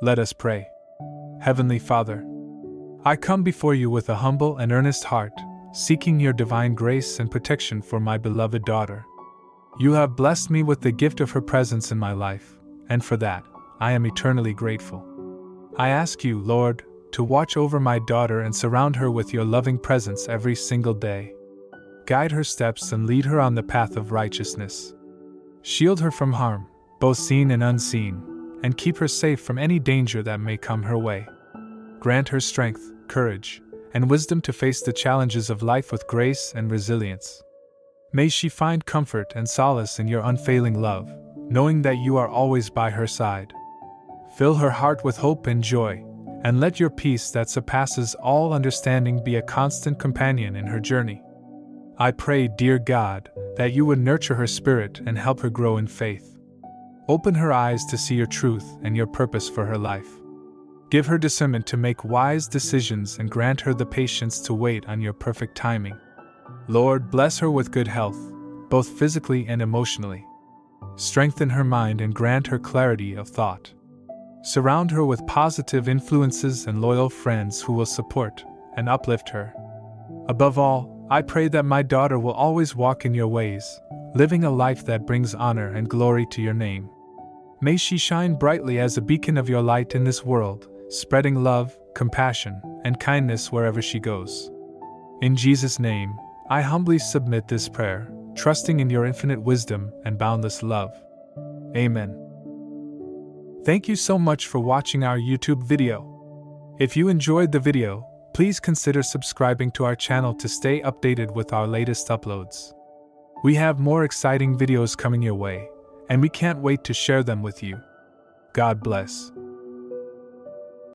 Let us pray. Heavenly Father, I come before you with a humble and earnest heart, seeking your divine grace and protection for my beloved daughter. You have blessed me with the gift of her presence in my life, and for that, I am eternally grateful. I ask you, Lord, to watch over my daughter and surround her with your loving presence every single day. Guide her steps and lead her on the path of righteousness. Shield her from harm, both seen and unseen, and keep her safe from any danger that may come her way. Grant her strength, courage, and wisdom to face the challenges of life with grace and resilience. May she find comfort and solace in your unfailing love, knowing that you are always by her side. Fill her heart with hope and joy, and let your peace that surpasses all understanding be a constant companion in her journey. I pray, dear God, that you would nurture her spirit and help her grow in faith. Open her eyes to see your truth and your purpose for her life. Give her discernment to make wise decisions and grant her the patience to wait on your perfect timing. Lord, bless her with good health, both physically and emotionally. Strengthen her mind and grant her clarity of thought. Surround her with positive influences and loyal friends who will support and uplift her. Above all, I pray that my daughter will always walk in your ways, living a life that brings honor and glory to your name. May she shine brightly as a beacon of your light in this world, spreading love, compassion, and kindness wherever she goes. In Jesus' name, I humbly submit this prayer, trusting in your infinite wisdom and boundless love. Amen. Thank you so much for watching our YouTube video. If you enjoyed the video, please consider subscribing to our channel to stay updated with our latest uploads. We have more exciting videos coming your way, and we can't wait to share them with you. God bless.